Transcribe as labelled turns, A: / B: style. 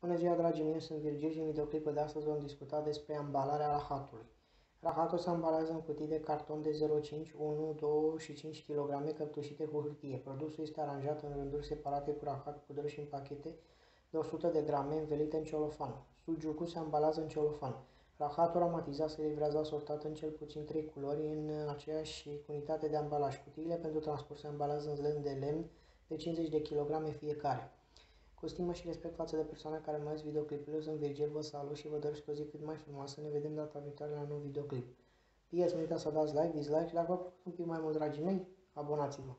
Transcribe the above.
A: Bună ziua, dragii mei, sunt Virgil și în videoclipul de astăzi vom discuta despre ambalarea rahatului. Rahatul se ambalează în cutii de carton de 0,5, 1, 2 și 5 kg căptușite cu hârtie. Produsul este aranjat în rânduri separate cu rahat, pudră și în pachete de 100 de grame învelite în celofan. Sujucul se ambalează în celofan. Rahatul aromatizat se livrează asortat în cel puțin 3 culori în aceeași unitate de ambalaj. Cutiile pentru transport se ambalează în lemn de lemn de 50 de kg fiecare. Cu stimă și respect față de persoane care mai videoclipurile, eu sunt Virgil, vă salut și vă doresc o zi cât mai frumoasă. Ne vedem data viitoare la un nou videoclip. P.S. Nu uitați să dați like, dislike și dacă vă plăcut un pic mai mult, dragii mei, abonați-vă.